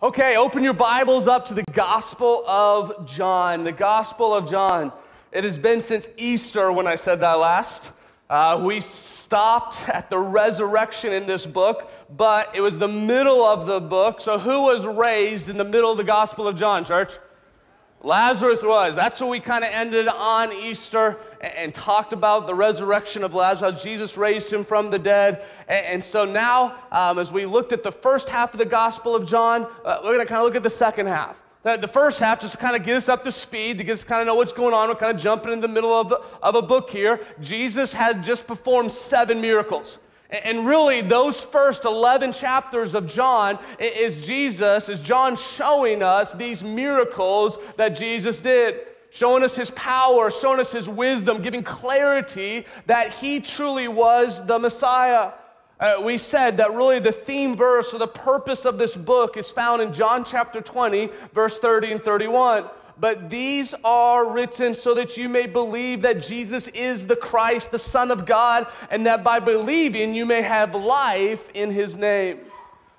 Okay, open your Bibles up to the Gospel of John. The Gospel of John. It has been since Easter when I said that last. Uh, we stopped at the resurrection in this book, but it was the middle of the book. So, who was raised in the middle of the Gospel of John, church? Lazarus was. That's what we kind of ended on Easter and, talked about the resurrection of Lazarus, Jesus raised him from the dead. And, so now, um, as we looked at the first half of the Gospel of John, uh, we're going to kind of look at the second half. The, the first half, just to kind of get us up to speed, to get us kind of know what's going on. We're kind of jumping in the middle of, of a book here. Jesus had just performed seven miracles. And really, those first 11 chapters of John is Jesus, is John showing us these miracles that Jesus did, showing us his power, showing us his wisdom, giving clarity that he truly was the Messiah. Uh, we said that really the theme verse or the purpose of this book is found in John chapter 20, verse 30 and 31 but these are written so that you may believe that Jesus is the Christ, the Son of God, and that by believing you may have life in his name.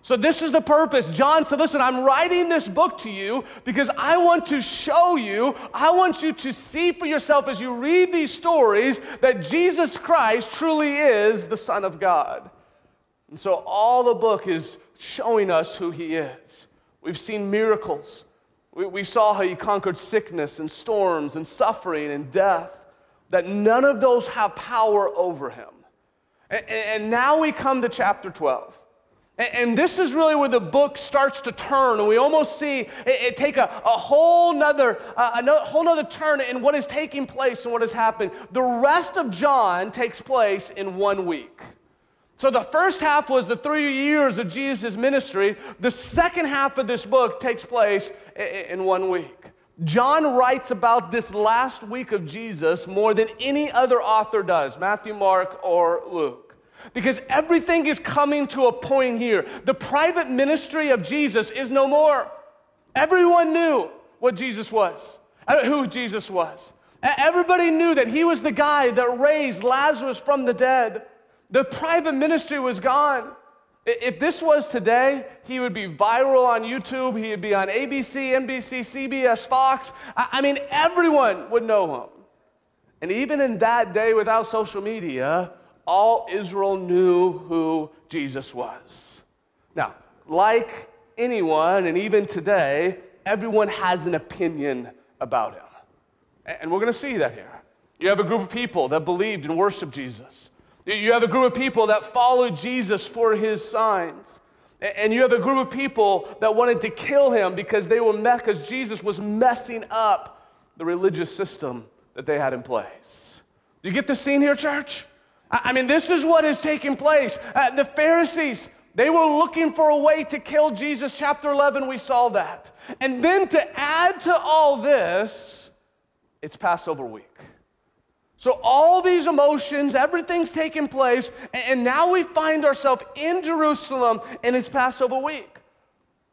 So, this is the purpose. John said, Listen, I'm writing this book to you because I want to show you, I want you to see for yourself as you read these stories that Jesus Christ truly is the Son of God. And so, all the book is showing us who he is. We've seen miracles, we, we saw how he conquered sickness and storms and suffering and death, that none of those have power over him. And, and now we come to chapter 12. And this is really where the book starts to turn, and we almost see it, it take a, a whole nother, uh, a whole nother turn in what is taking place and what has happened. The rest of John takes place in one week. So the first half was the three years of Jesus' ministry. The second half of this book takes place in one week. John writes about this last week of Jesus more than any other author does Matthew, Mark, or Luke. Because everything is coming to a point here. The private ministry of Jesus is no more. Everyone knew what Jesus was, uh, who Jesus was. Everybody knew that he was the guy that raised Lazarus from the dead. The private ministry was gone. If this was today, he would be viral on YouTube, he would be on ABC, NBC, CBS, Fox. I mean, everyone would know him. And even in that day without social media, all Israel knew who Jesus was. Now, like anyone, and even today, everyone has an opinion about him. And we're going to see that here. You have a group of people that believed and worshiped Jesus. You have a group of people that followed Jesus for his signs. And you have a group of people that wanted to kill him because they were met because Jesus was messing up the religious system that they had in place. Do you get the scene here, church? I mean, this is what is taking place. Uh, the Pharisees, they were looking for a way to kill Jesus. Chapter 11, we saw that. And then to add to all this, it's Passover week. So, all these emotions, everything's taking place, and now we find ourselves in Jerusalem, and it's Passover week.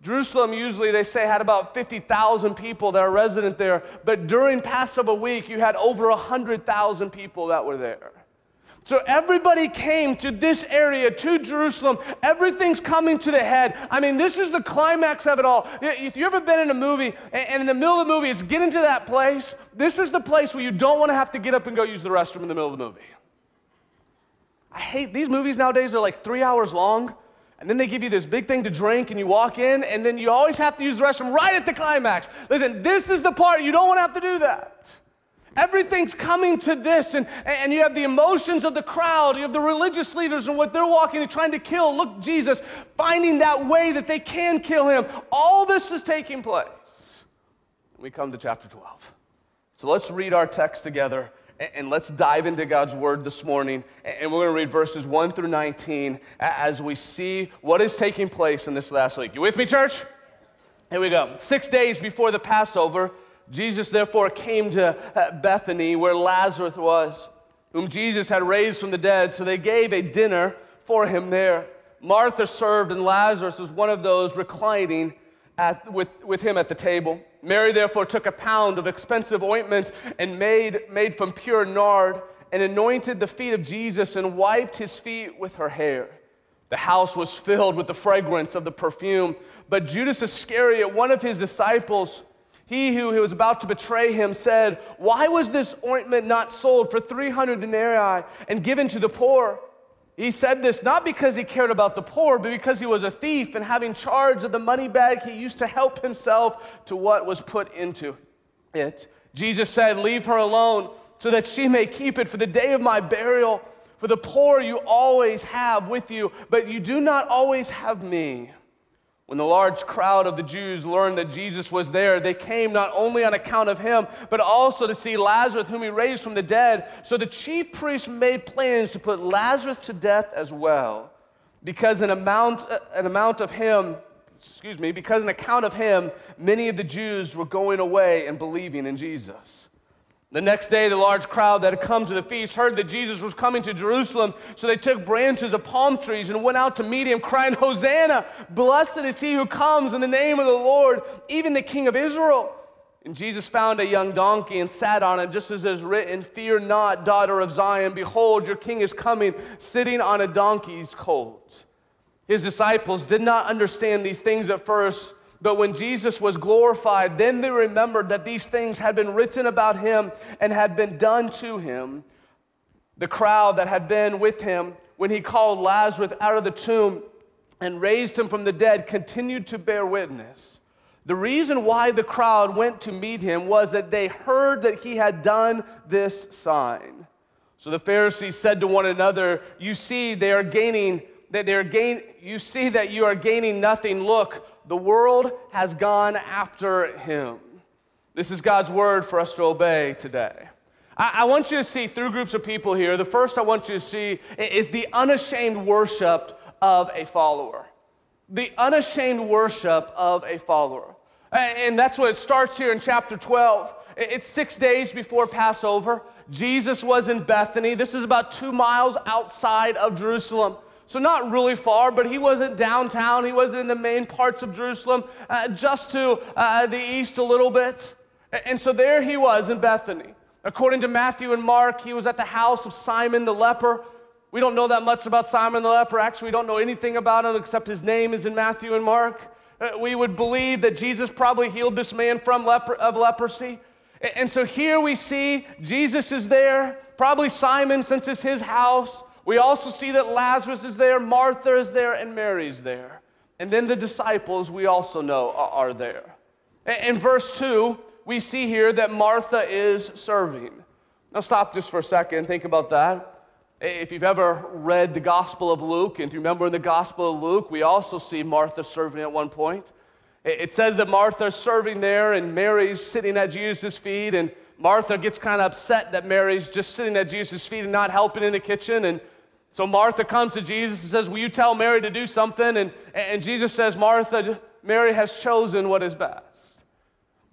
Jerusalem usually, they say, had about 50,000 people that are resident there, but during Passover week, you had over 100,000 people that were there. So everybody came to this area, to Jerusalem. Everything's coming to the head. I mean, this is the climax of it all. If you've ever been in a movie and in the middle of the movie it's getting to that place, this is the place where you don't want to have to get up and go use the restroom in the middle of the movie. I hate these movies nowadays, they're like three hours long. And then they give you this big thing to drink, and you walk in, and then you always have to use the restroom right at the climax. Listen, this is the part you don't want to have to do that. Everything's coming to this, and, and you have the emotions of the crowd, you have the religious leaders and what they're walking and trying to kill. Look, Jesus, finding that way that they can kill him. All this is taking place. We come to chapter 12. So let's read our text together and let's dive into God's word this morning. And we're going to read verses 1 through 19 as we see what is taking place in this last week. You with me, church? Here we go. Six days before the Passover, Jesus therefore came to uh, Bethany where Lazarus was, whom Jesus had raised from the dead. So they gave a dinner for him there. Martha served, and Lazarus was one of those reclining at, with, with him at the table. Mary therefore took a pound of expensive ointment and made, made from pure nard and anointed the feet of Jesus and wiped his feet with her hair. The house was filled with the fragrance of the perfume. But Judas Iscariot, one of his disciples, he who was about to betray him, said, Why was this ointment not sold for 300 denarii and given to the poor? He said this not because he cared about the poor, but because he was a thief and having charge of the money bag, he used to help himself to what was put into it. Jesus said, Leave her alone so that she may keep it for the day of my burial. For the poor you always have with you, but you do not always have me. When the large crowd of the Jews learned that Jesus was there, they came not only on account of him, but also to see Lazarus, whom he raised from the dead. So the chief priests made plans to put Lazarus to death as well, because an amount, uh, an amount of him, excuse me, because an account of him, many of the Jews were going away and believing in Jesus. The next day, the large crowd that had come to the feast heard that Jesus was coming to Jerusalem. So they took branches of palm trees and went out to meet him, crying, Hosanna! Blessed is he who comes in the name of the Lord, even the King of Israel. And Jesus found a young donkey and sat on it, just as it is written, Fear not, daughter of Zion. Behold, your king is coming, sitting on a donkey's colt. His disciples did not understand these things at first. But when Jesus was glorified, then they remembered that these things had been written about him and had been done to him. The crowd that had been with him when he called Lazarus out of the tomb and raised him from the dead continued to bear witness. The reason why the crowd went to meet him was that they heard that he had done this sign. So the Pharisees said to one another, You see, they are gaining, that they are gain, you see that you are gaining nothing. Look, the world has gone after him. This is God's word for us to obey today. I, want you to see through groups of people here. The first I want you to see is the unashamed worship of a follower. The unashamed worship of a follower. And that's what it starts here in chapter 12. It's six days before Passover. Jesus was in Bethany. This is about two miles outside of Jerusalem. So, not really far, but he wasn't downtown. He wasn't in the main parts of Jerusalem, uh, just to uh, the east a little bit. And so there he was in Bethany. According to Matthew and Mark, he was at the house of Simon the leper. We don't know that much about Simon the leper. Actually, we don't know anything about him except his name is in Matthew and Mark. Uh, we would believe that Jesus probably healed this man from leper, of leprosy. And so here we see Jesus is there, probably Simon, since it's his house. We also see that Lazarus is there, Martha is there, and Mary's there. And then the disciples, we also know, are there. In verse 2, we see here that Martha is serving. Now, stop just for a second and think about that. If you've ever read the Gospel of Luke, and if you remember in the Gospel of Luke, we also see Martha serving at one point. It says that Martha's serving there, and Mary's sitting at Jesus' feet, and Martha gets kind of upset that Mary's just sitting at Jesus' feet and not helping in the kitchen. And so Martha comes to Jesus and says, Will you tell Mary to do something? And, and Jesus says, Martha, Mary has chosen what is best.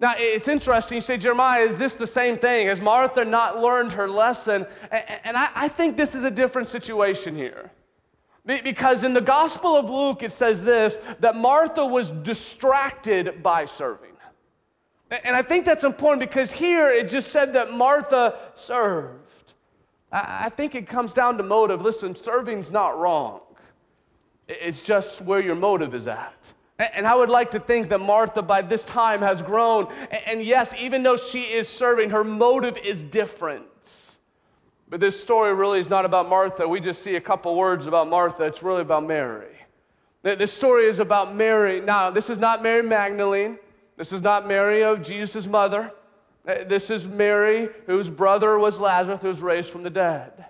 Now, it's interesting. You say, Jeremiah, is this the same thing? Has Martha not learned her lesson? And I, I think this is a different situation here. Because in the Gospel of Luke, it says this that Martha was distracted by serving. And I think that's important because here it just said that Martha served. I, think it comes down to motive. Listen, serving's not wrong, it's just where your motive is at. And I would like to think that Martha by this time has grown. And yes, even though she is serving, her motive is different. But this story really is not about Martha. We just see a couple words about Martha. It's really about Mary. This story is about Mary. Now, this is not Mary Magdalene. This is not Mary of Jesus' mother. Uh, this is Mary, whose brother was Lazarus, who was raised from the dead.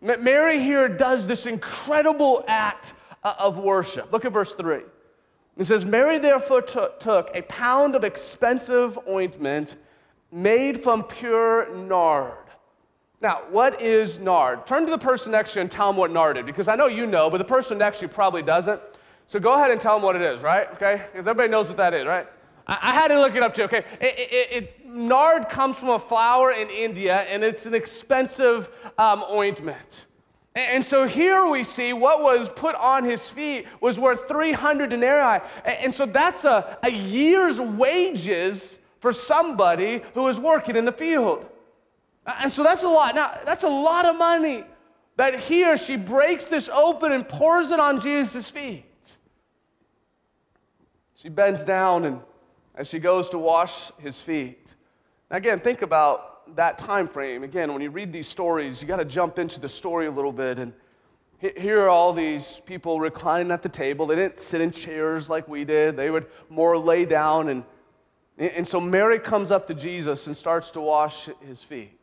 Mary here does this incredible act uh, of worship. Look at verse 3. It says, Mary therefore took a pound of expensive ointment made from pure nard. Now, what is nard? Turn to the person next to you and tell them what nard is, because I know you know, but the person next to you probably doesn't. So go ahead and tell them what it is, right? Okay? Because everybody knows what that is, right? I, had to look it up too, okay? It, it, it, nard comes from a flower in India, and it's an expensive um, ointment. And so here we see what was put on his feet was worth 300 denarii. And so that's a, a year's wages for somebody who is working in the field. And so that's a lot. Now, that's a lot of money. That he or she breaks this open and pours it on Jesus' feet. She bends down and as she goes to wash his feet. Now again, think about that time frame. Again, when you read these stories, you got to jump into the story a little bit and here are all these people reclining at the table. They didn't sit in chairs like we did. They would more lay down and and so Mary comes up to Jesus and starts to wash his feet.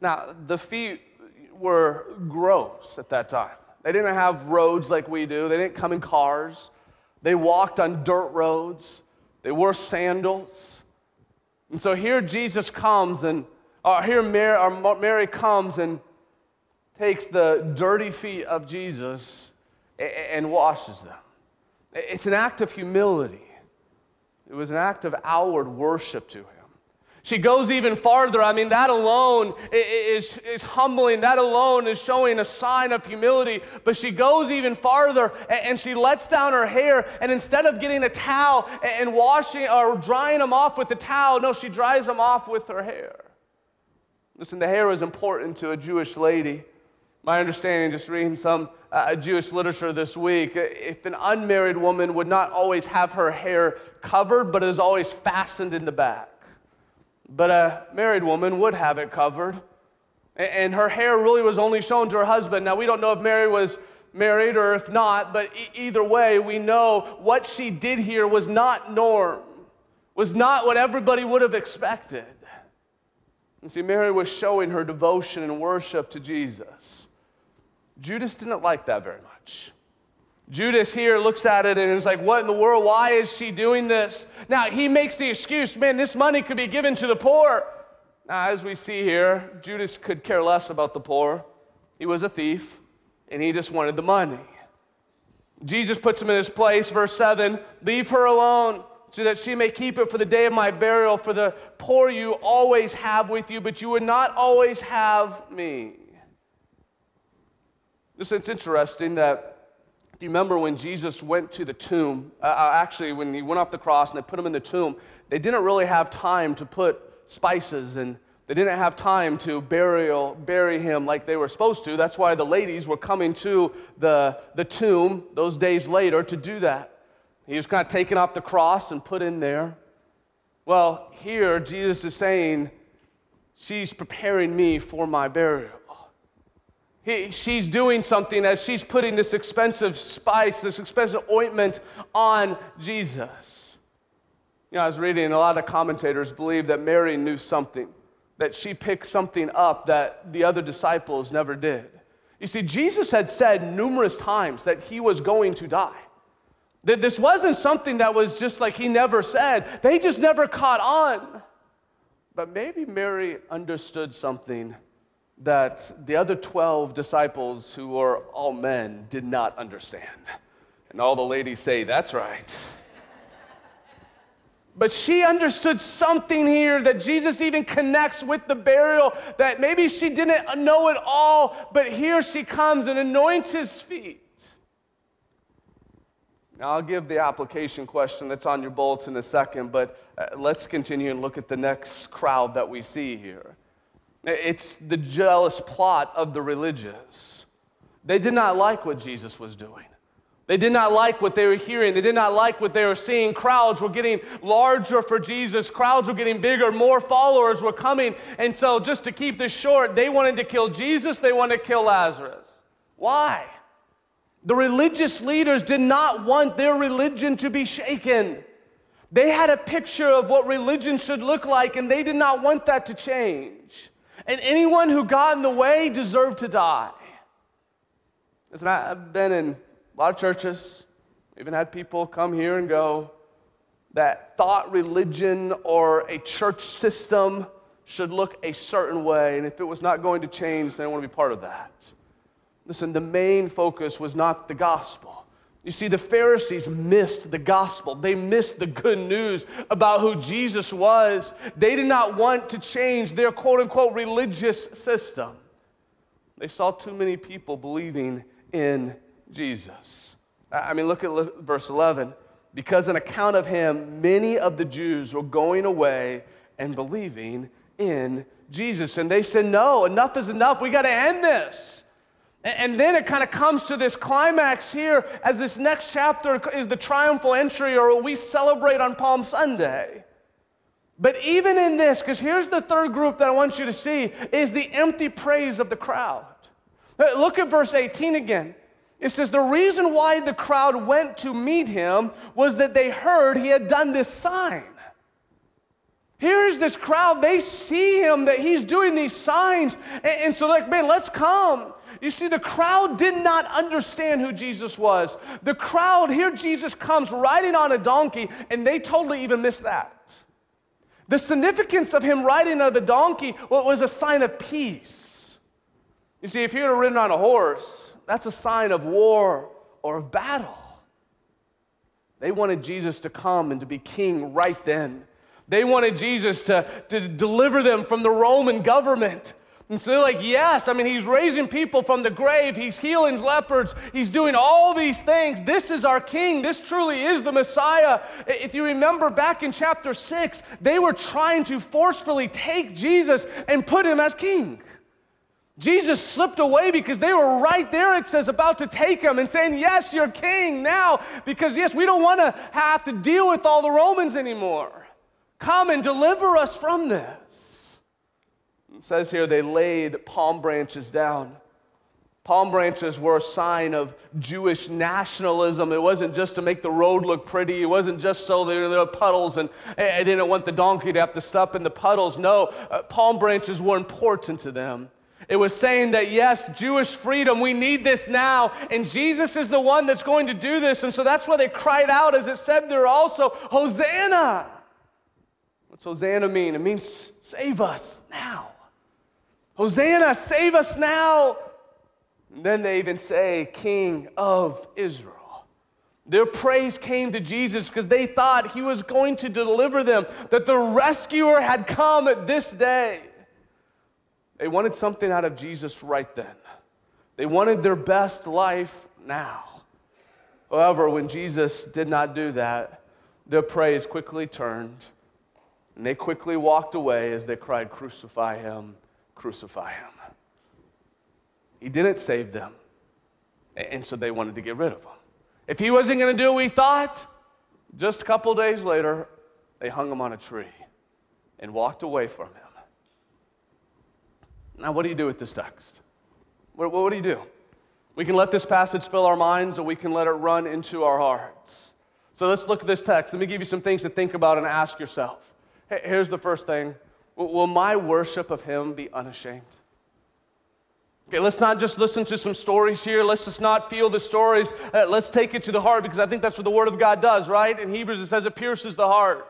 Now, the feet were gross at that time. They didn't have roads like we do, they didn't come in cars. They walked on dirt roads, they wore sandals. And so here Jesus comes, and uh, here Mary, Mary comes and takes the dirty feet of Jesus and, and washes them. It's an act of humility. It was an act of outward worship to him. She goes even farther. I mean, that alone is, is humbling. That alone is showing a sign of humility. But she goes even farther and she lets down her hair. And instead of getting a towel and washing or drying them off with the towel, no, she dries them off with her hair. Listen, the hair is important to a Jewish lady. My understanding, just reading some uh, Jewish literature this week, if an unmarried woman would not always have her hair covered, but is always fastened in the back. But a married woman would have it covered. And her hair really was only shown to her husband. Now, we don't know if Mary was married or if not, but e- either way, we know what she did here was not norm, was not what everybody would have expected. And see, Mary was showing her devotion and worship to Jesus. Judas didn't like that very much. Judas here looks at it and is like, What in the world? Why is she doing this? Now, he makes the excuse, Man, this money could be given to the poor. Now, as we see here, Judas could care less about the poor. He was a thief and he just wanted the money. Jesus puts him in his place, verse 7 Leave her alone so that she may keep it for the day of my burial. For the poor you always have with you, but you would not always have me. Listen, it's interesting that do you remember when Jesus went to the tomb? Uh, uh, actually, when he went off the cross and they put him in the tomb, they didn't really have time to put spices and they didn't have time to burial, bury him like they were supposed to. That's why the ladies were coming to the, the tomb those days later to do that. He was kind of taken off the cross and put in there. Well, here Jesus is saying, She's preparing me for my burial. He, she's doing something as she's putting this expensive spice, this expensive ointment on Jesus. You know, I was reading, a lot of commentators believe that Mary knew something, that she picked something up that the other disciples never did. You see, Jesus had said numerous times that he was going to die. That this wasn't something that was just like he never said, they just never caught on. But maybe Mary understood something that the other 12 disciples, who were all men, did not understand. And all the ladies say, That's right. But she understood something here that Jesus even connects with the burial that maybe she didn't know it all, but here she comes and anoints his feet. Now, I'll give the application question that's on your bulletin in a second, but uh, let's continue and look at the next crowd that we see here. It's the jealous plot of the religious. They did not like what Jesus was doing. They did not like what they were hearing. They did not like what they were seeing. Crowds were getting larger for Jesus. Crowds were getting bigger. More followers were coming. And so, just to keep this short, they wanted to kill Jesus. They wanted to kill Lazarus. Why? The religious leaders did not want their religion to be shaken. They had a picture of what religion should look like, and they did not want that to change. And anyone who got in the way deserved to die. Listen, I've been in a lot of churches, even had people come here and go that thought religion or a church system should look a certain way, and if it was not going to change, they don't want to be part of that. Listen, the main focus was not the gospel. You see, the Pharisees missed the gospel. They missed the good news about who Jesus was. They did not want to change their quote unquote religious system. They saw too many people believing in Jesus. I mean, look at verse 11. Because on account of him, many of the Jews were going away and believing in Jesus. And they said, No, enough is enough. We got to end this. And then it kind of comes to this climax here as this next chapter is the triumphal entry, or we celebrate on Palm Sunday. But even in this, because here's the third group that I want you to see, is the empty praise of the crowd. Uh, look at verse 18 again. It says, The reason why the crowd went to meet him was that they heard he had done this sign. Here's this crowd, they see him that he's doing these signs. And, and so, like, man, let's come. You see, the crowd did not understand who Jesus was. The crowd, here Jesus comes riding on a donkey, and they totally even missed that. The significance of him riding on the donkey was a sign of peace. You see, if he had ridden on a horse, that's a sign of war or of battle. They wanted Jesus to come and to be king right then. They wanted Jesus to, to deliver them from the Roman government. And so they're like, yes, I mean, he's raising people from the grave, he's healing leopards, he's doing all these things. This is our king. This truly is the Messiah. If you remember back in chapter 6, they were trying to forcefully take Jesus and put him as king. Jesus slipped away because they were right there, it says, about to take him and saying, Yes, you're king now, because yes, we don't want to have to deal with all the Romans anymore. Come and deliver us from this. It says here they laid palm branches down. Palm branches were a sign of Jewish nationalism. It wasn't just to make the road look pretty. It wasn't just so there were puddles and I didn't want the donkey to have to step in the puddles. No, uh, palm branches were important to them. It was saying that, yes, Jewish freedom, we need this now. And Jesus is the one that's going to do this. And so that's why they cried out, as it said there also, Hosanna. What's Hosanna mean? It means save us now. Hosanna, save us now. And then they even say, King of Israel. Their praise came to Jesus because they thought he was going to deliver them, that the rescuer had come at this day. They wanted something out of Jesus right then. They wanted their best life now. However, when Jesus did not do that, their praise quickly turned, and they quickly walked away as they cried, Crucify him crucify him. He didn't save them, and so they wanted to get rid of him. If he wasn't going to do what we thought, just a couple days later, they hung him on a tree and walked away from him. Now, what do you do with this text? What, what do you do? We can let this passage fill our minds, or we can let it run into our hearts. So let's look at this text. Let me give you some things to think about and ask yourself. Here's the first thing Will my worship of him be unashamed? Okay, let's not just listen to some stories here. Let's just not feel the stories. Uh, let's take it to the heart because I think that's what the Word of God does, right? In Hebrews, it says it pierces the heart.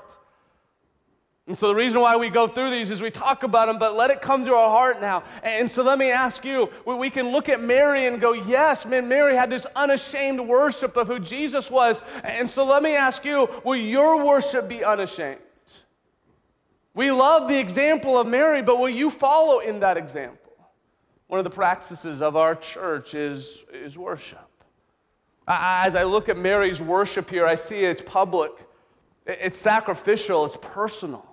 And so the reason why we go through these is we talk about them, but let it come to our heart now. And so let me ask you we can look at Mary and go, yes, man, Mary had this unashamed worship of who Jesus was. And so let me ask you, will your worship be unashamed? We love the example of Mary, but will you follow in that example? One of the practices of our church is, is worship. As I look at Mary's worship here, I see it's public, it's sacrificial, it's personal.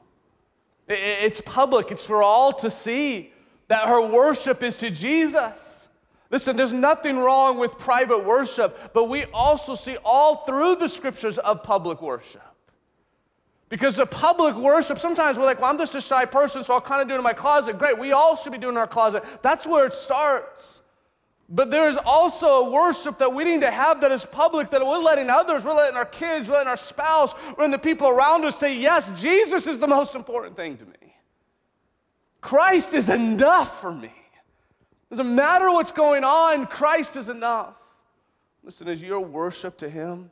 It's public, it's for all to see that her worship is to Jesus. Listen, there's nothing wrong with private worship, but we also see all through the scriptures of public worship. Because the public worship, sometimes we're like, well, I'm just a shy person, so I'll kind of do it in my closet. Great, we all should be doing in our closet. That's where it starts. But there is also a worship that we need to have that is public, that we're letting others, we're letting our kids, we're letting our spouse, we're letting the people around us say, yes, Jesus is the most important thing to me. Christ is enough for me. Doesn't matter what's going on, Christ is enough. Listen, is your worship to Him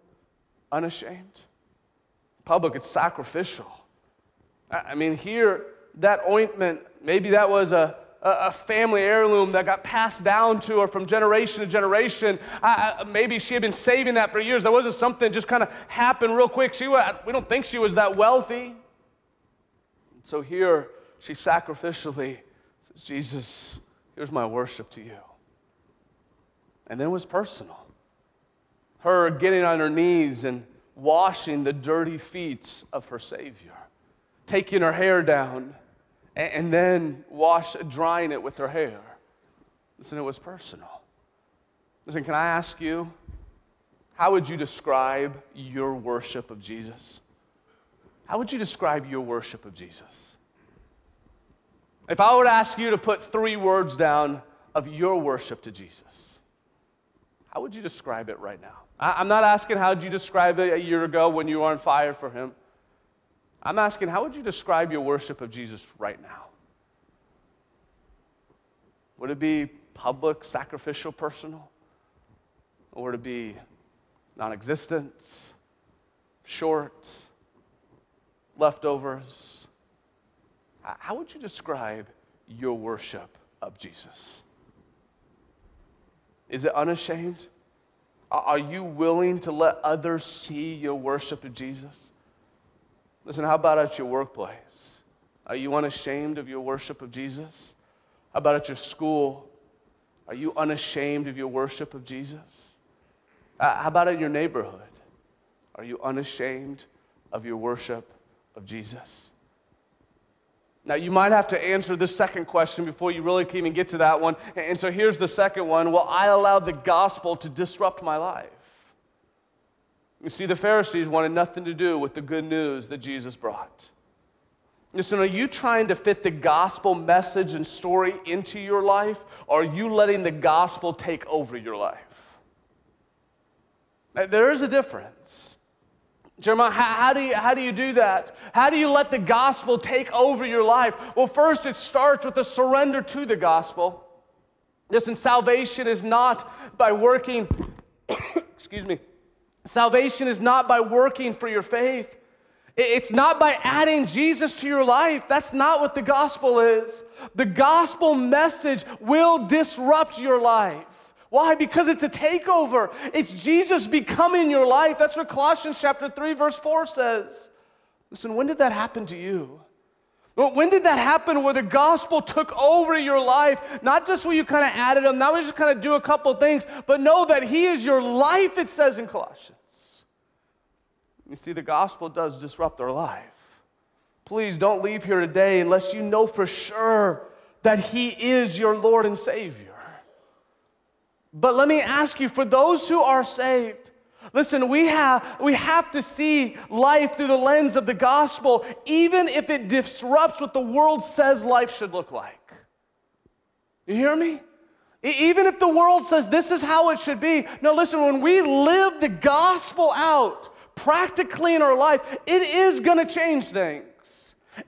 unashamed? Public, it's sacrificial. I mean, here, that ointment, maybe that was a, a family heirloom that got passed down to her from generation to generation. I, maybe she had been saving that for years. That wasn't something that just kind of happened real quick. She, we don't think she was that wealthy. So here, she sacrificially says, Jesus, here's my worship to you. And then it was personal. Her getting on her knees and washing the dirty feet of her Savior, taking her hair down, and then wash, drying it with her hair. Listen, it was personal. Listen, can I ask you, how would you describe your worship of Jesus? How would you describe your worship of Jesus? If I to ask you to put three words down of your worship to Jesus, how would you describe it right now? I'm not asking how did you describe it a year ago when you were on fire for him. I'm asking how would you describe your worship of Jesus right now? Would it be public, sacrificial, personal? Or would it be non existent, short, leftovers? How would you describe your worship of Jesus? Is it unashamed? Are you willing to let others see your worship of Jesus? Listen, how about at your workplace? Are you unashamed of your worship of Jesus? How about at your school? Are you unashamed of your worship of Jesus? Uh, how about in your neighborhood? Are you unashamed of your worship of Jesus? Now, you might have to answer this second question before you really can even get to that one. And so here's the second one Well, I allowed the gospel to disrupt my life? You see, the Pharisees wanted nothing to do with the good news that Jesus brought. Listen, are you trying to fit the gospel message and story into your life, or are you letting the gospel take over your life? There is a difference. Jeremiah, how, do you, how do you do that? How do you let the gospel take over your life? Well, first, it starts with a surrender to the gospel. Listen, salvation is not by working, excuse me, salvation is not by working for your faith. It's not by adding Jesus to your life. That's not what the gospel is. The gospel message will disrupt your life. Why? Because it's a takeover. It's Jesus becoming your life. That's what Colossians chapter 3 verse 4 says. Listen, when did that happen to you? When did that happen where the gospel took over your life? Not just where you kind of added them, not just kind of do a couple things, but know that He is your life, it says in Colossians. You see, the gospel does disrupt our life. Please don't leave here today unless you know for sure that He is your Lord and Savior. But let me ask you for those who are saved, listen, we have, we have to see life through the lens of the gospel, even if it disrupts what the world says life should look like. You hear me? Even if the world says this is how it should be. No, listen, when we live the gospel out practically in our life, it is going to change things.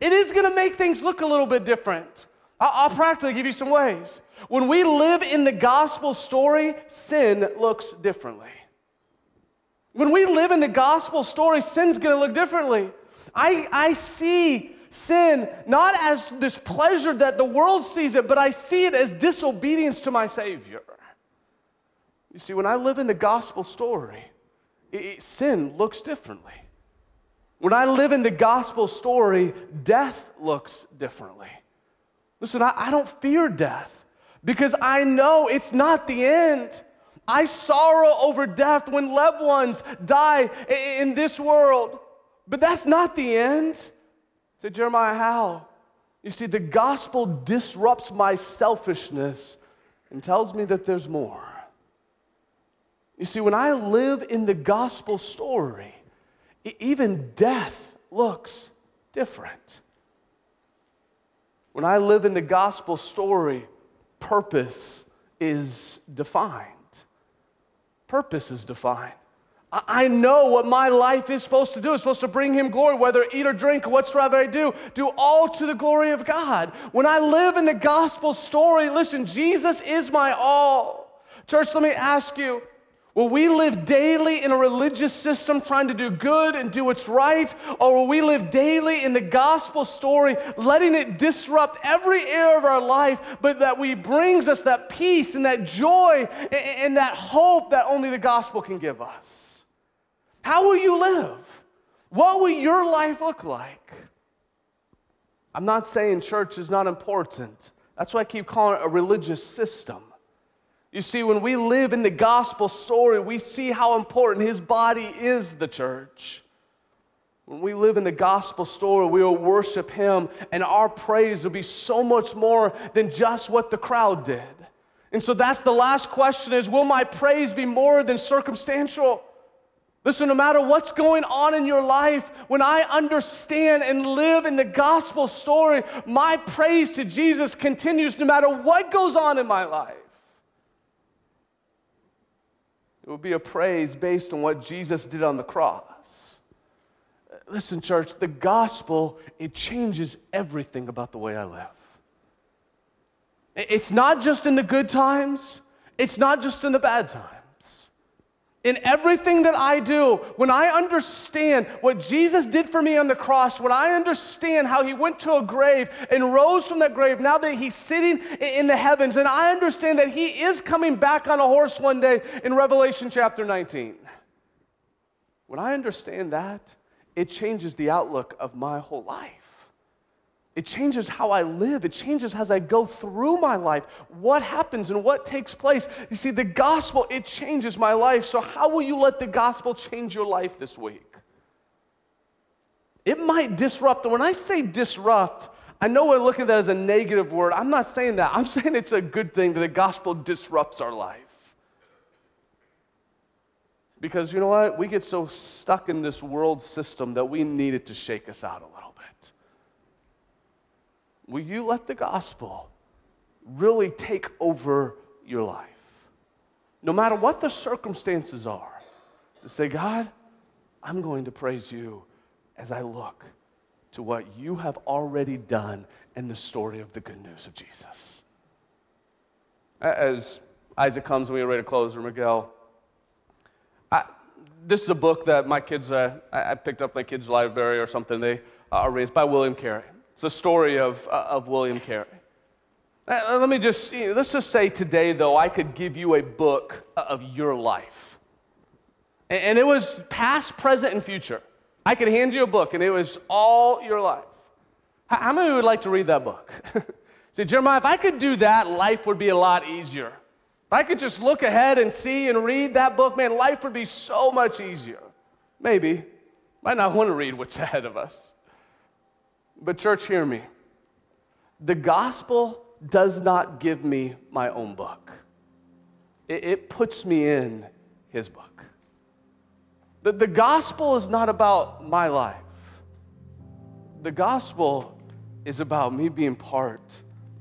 It is going to make things look a little bit different. I'll, I'll practically give you some ways. When we live in the gospel story, sin looks differently. When we live in the gospel story, sin's gonna look differently. I, I see sin not as this pleasure that the world sees it, but I see it as disobedience to my Savior. You see, when I live in the gospel story, it, it, sin looks differently. When I live in the gospel story, death looks differently. Listen, I, I don't fear death because I know it's not the end. I sorrow over death when loved ones die in this world, but that's not the end. Say, Jeremiah, how? You see, the gospel disrupts my selfishness and tells me that there's more. You see, when I live in the gospel story, even death looks different. When I live in the gospel story, purpose is defined. Purpose is defined. I know what my life is supposed to do. It's supposed to bring him glory, whether eat or drink whatsoever I do, do all to the glory of God. When I live in the gospel story, listen, Jesus is my all. Church, let me ask you Will we live daily in a religious system trying to do good and do what's right? Or will we live daily in the gospel story, letting it disrupt every area of our life, but that we brings us that peace and that joy and that hope that only the gospel can give us? How will you live? What will your life look like? I'm not saying church is not important. That's why I keep calling it a religious system. You see, when we live in the gospel story, we see how important his body is the church. When we live in the gospel story, we will worship him, and our praise will be so much more than just what the crowd did. And so that's the last question is will my praise be more than circumstantial? Listen, no matter what's going on in your life, when I understand and live in the gospel story, my praise to Jesus continues no matter what goes on in my life. It will be a praise based on what Jesus did on the cross. Listen, church, the gospel, it changes everything about the way I live. It's not just in the good times, it's not just in the bad times. In everything that I do, when I understand what Jesus did for me on the cross, when I understand how he went to a grave and rose from that grave, now that he's sitting in the heavens, and I understand that he is coming back on a horse one day in Revelation chapter 19. When I understand that, it changes the outlook of my whole life. It changes how I live. It changes as I go through my life. What happens and what takes place. You see, the gospel, it changes my life. So, how will you let the gospel change your life this week? It might disrupt. When I say disrupt, I know we're looking at that as a negative word. I'm not saying that. I'm saying it's a good thing that the gospel disrupts our life. Because you know what? We get so stuck in this world system that we need it to shake us out a little. Will you let the gospel really take over your life? No matter what the circumstances are, to say, God, I'm going to praise you as I look to what you have already done in the story of the good news of Jesus. As Isaac comes and we are ready to close, or Miguel, I, this is a book that my kids, uh, I picked up my kids' library or something. They are raised by William Carey. It's the story of, uh, of William Carey. Uh, let me just, see, let's just say today, though, I could give you a book of your life. And it was past, present, and future. I could hand you a book, and it was all your life. How many would like to read that book? Say, Jeremiah, if I could do that, life would be a lot easier. If I could just look ahead and see and read that book, man, life would be so much easier. Maybe. Might not want to read what's ahead of us. But, church, hear me. The gospel does not give me my own book, it, it puts me in his book. The, the gospel is not about my life, the gospel is about me being part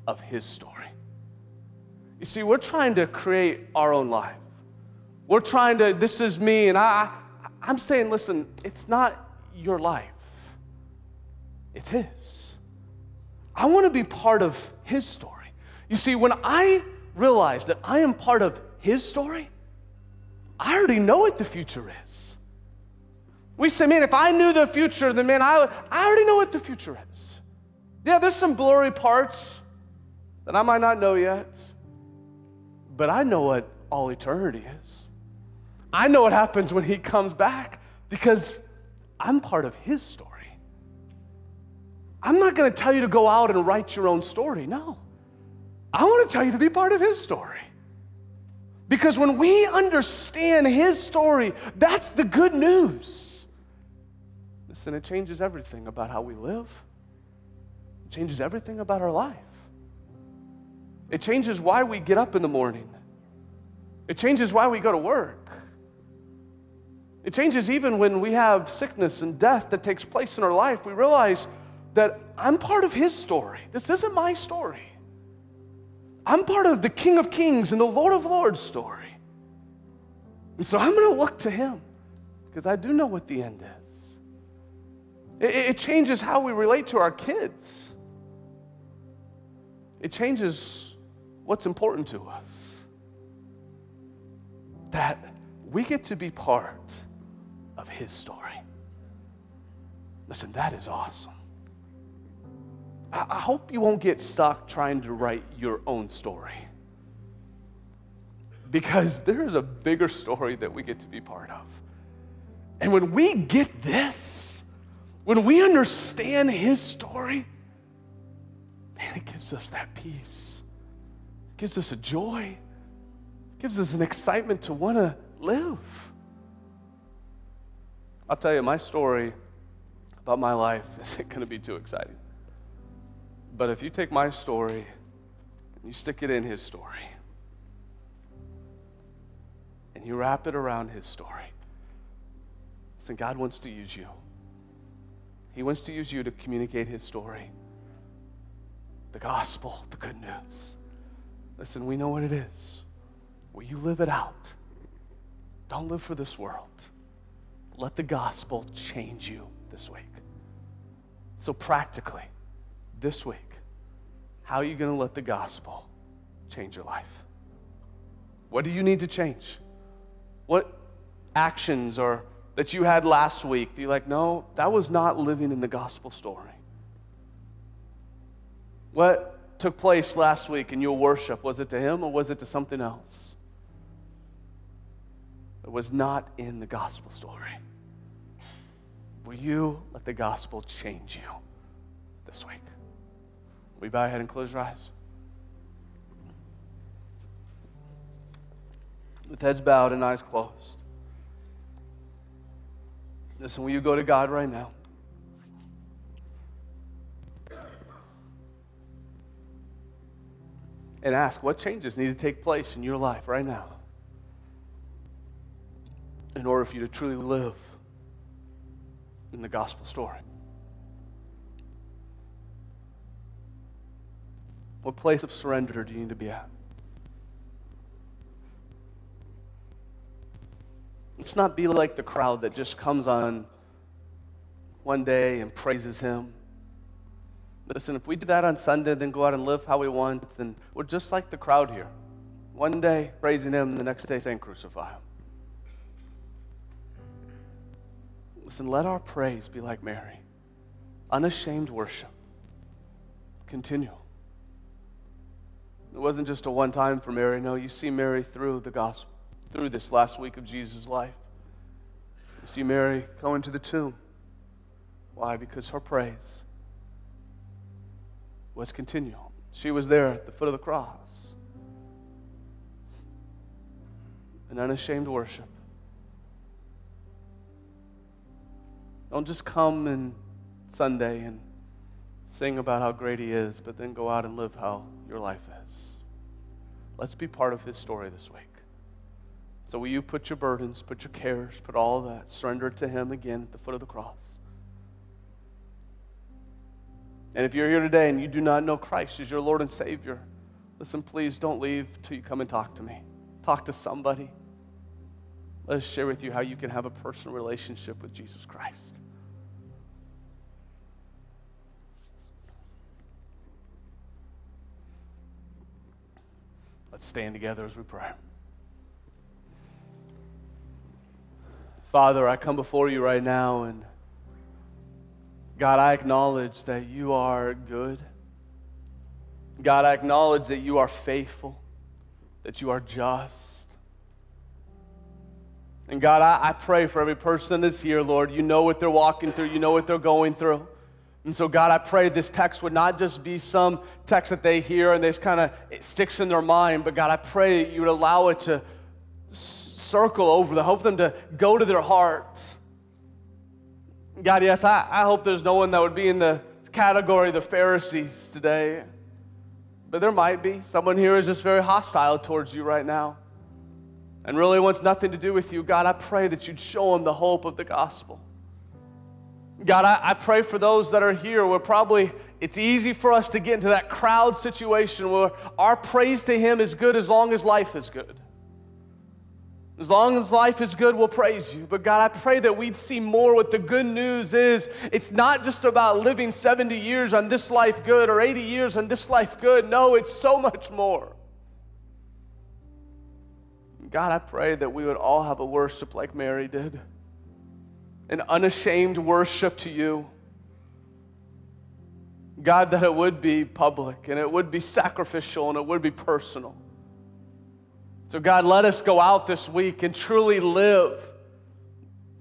of his story. You see, we're trying to create our own life. We're trying to, this is me, and I, I'm saying, listen, it's not your life. It's His. I want to be part of His story. You see, when I realize that I am part of His story, I already know what the future is. We say, man, if I knew the future, then man, I, I already know what the future is. Yeah, there's some blurry parts that I might not know yet, but I know what all eternity is. I know what happens when He comes back because I'm part of His story. I'm not going to tell you to go out and write your own story. No. I want to tell you to be part of his story. Because when we understand his story, that's the good news. Listen, it changes everything about how we live, it changes everything about our life. It changes why we get up in the morning, it changes why we go to work. It changes even when we have sickness and death that takes place in our life. We realize that I'm part of his story. This isn't my story. I'm part of the King of Kings and the Lord of Lords story. And so I'm going to look to him because I do know what the end is. It, it changes how we relate to our kids, it changes what's important to us. That we get to be part of his story. Listen, that is awesome. I hope you won't get stuck trying to write your own story. Because there is a bigger story that we get to be part of. And when we get this, when we understand his story, man, it gives us that peace. It gives us a joy. It gives us an excitement to want to live. I'll tell you, my story about my life isn't going to be too exciting. But if you take my story and you stick it in his story, and you wrap it around his story. Listen, God wants to use you. He wants to use you to communicate his story the gospel, the good news. Listen, we know what it is. Will you live it out? Don't live for this world. Let the gospel change you this week. So, practically, this week, how are you going to let the gospel change your life? What do you need to change? What actions or that you had last week do you like, no, that was not living in the gospel story? What took place last week in your worship? Was it to him or was it to something else? It was not in the gospel story. Will you let the gospel change you this week? We bow our head and close your eyes. With heads bowed and eyes closed. Listen, will you go to God right now? And ask what changes need to take place in your life right now in order for you to truly live in the gospel story. What place of surrender do you need to be at? Let's not be like the crowd that just comes on one day and praises Him. Listen, if we do that on Sunday, then go out and live how we want, then we're just like the crowd here. One day praising Him, the next day saying, Crucify Him. Listen, let our praise be like Mary unashamed worship. Continue. It wasn't just a one time for Mary. No, you see Mary through the gospel, through this last week of Jesus' life. You see Mary going to the tomb. Why? Because her praise was continual. She was there at the foot of the cross. An unashamed worship. Don't just come and Sunday and sing about how great He is, but then go out and live how your life is. Let's be part of His story this week. So, will you put your burdens, put your cares, put all that, surrender to Him again at the foot of the cross? And if you're here today and you do not know Christ as your Lord and Savior, listen, please don't leave till you come and talk to me. Talk to somebody. Let us share with you how you can have a personal relationship with Jesus Christ. Let's stand together as we pray. Father, I come before you right now, and God, I acknowledge that you are good. God, I acknowledge that you are faithful, that you are just. And God, I, I pray for every person that's here, Lord. You know what they're walking through, you know what they're going through. And so, God, I pray this text would not just be some text that they hear and this kind of sticks in their mind, but God, I pray you would allow it to circle over them, help them to go to their hearts. God, yes, I, I hope there's no one that would be in the category of the Pharisees today, but there might be. Someone here is just very hostile towards you right now and really wants nothing to do with you. God, I pray that you'd show them the hope of the gospel. God, I, I, pray for those that are here where probably it's easy for us to get into that crowd situation where our praise to Him is good as long as life is good. As long as life is good, we'll praise you. But God, I pray that we'd see more what the good news is. It's not just about living 70 years on this life good or 80 years on this life good. No, it's so much more. God, I pray that we would all have a worship like Mary did an unashamed worship to you. God, that it would be public and it would be sacrificial and it would be personal. So, God, let us go out this week and truly live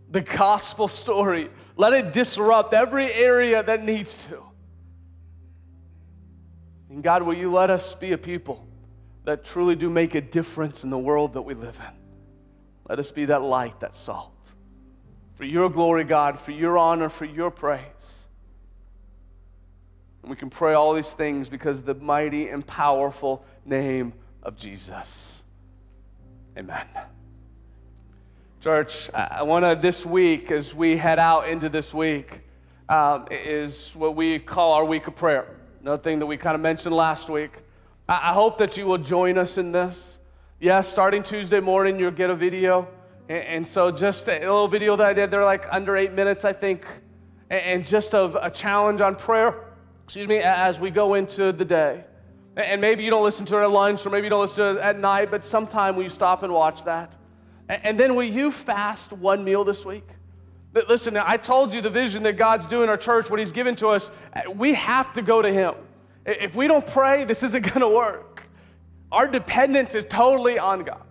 the gospel story. Let it disrupt every area that needs to. And God, will you let us be a people that truly do make a difference in the world that we live in? Let us be that light, that salt for your glory, God, for your honor, for your praise. And we can pray all these things because the mighty and powerful name of Jesus. Amen. Church, I want to this week, as we head out into this week, um, is what we call our week of prayer. Another thing that we kind of mentioned last week. I, I hope that you will join us in this. Yes, starting Tuesday morning, you'll get a video. And, so, just a little video that I did, they're like under eight minutes, I think, and, and just of a challenge on prayer, excuse me, as we go into the day. And maybe you don't listen to it at lunch, or maybe you don't listen to it at night, but sometime will you stop and watch that? And then will you fast one meal this week? Listen, I told you the vision that God's doing our church, what He's given to us. We have to go to Him. If we don't pray, this isn't going to work. Our dependence is totally on God.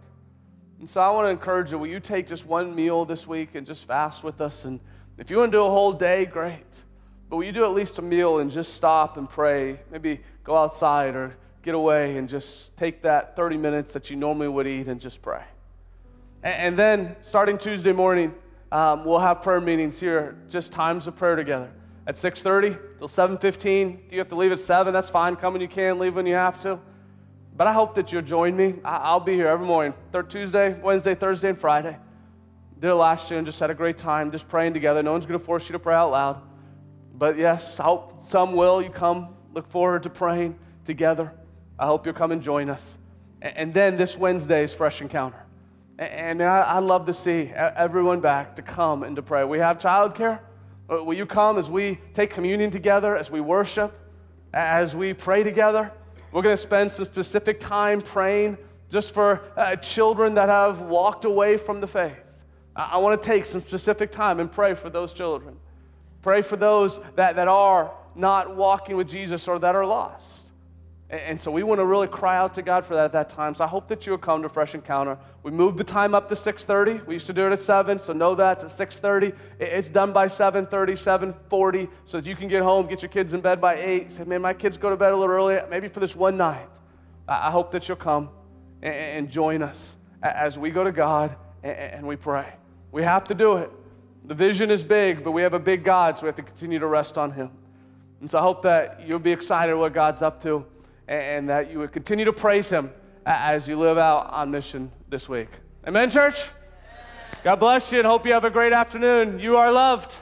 And so I want to encourage you will you take just one meal this week and just fast with us? And if you want to do a whole day, great. But will you do at least a meal and just stop and pray? Maybe go outside or get away and just take that 30 minutes that you normally would eat and just pray. And then starting Tuesday morning, um, we'll have prayer meetings here, just times of prayer together. At 6.30 till 7.15. Do You have to leave at 7, that's fine. Come when you can, leave when you have to. But I hope that you'll join me. I'll be here every morning, Tuesday, Wednesday, Thursday, and Friday. Did last year and just had a great time just praying together. No one's going to force you to pray out loud. But yes, I hope some will. You come, look forward to praying together. I hope you'll come and join us. And then this Wednesday is Fresh Encounter. And I, love to see everyone back to come and to pray. We have childcare. Uh, will you come as we take communion together, as we worship, as we pray together? We're going to spend some specific time praying just for uh, children that have walked away from the faith. I, I want to take some specific time and pray for those children. Pray for those that, that are not walking with Jesus or that are lost. And so we want to really cry out to God for that at that time. So I hope that you'll come to Fresh Encounter. We moved the time up to 6.30. We used to do it at 7, so know that it's at 6.30. It's done by 7.30, 7.40, so that you can get home, get your kids in bed by 8. Say, man, my kids go to bed a little early, maybe for this one night. I hope that you'll come and join us as we go to God and we pray. We have to do it. The vision is big, but we have a big God, so we have to continue to rest on Him. And so I hope that you'll be excited what God's up to and that you would continue to praise Him as you live out on mission this week. Amen, church? God bless you and hope you have a great afternoon. You are loved.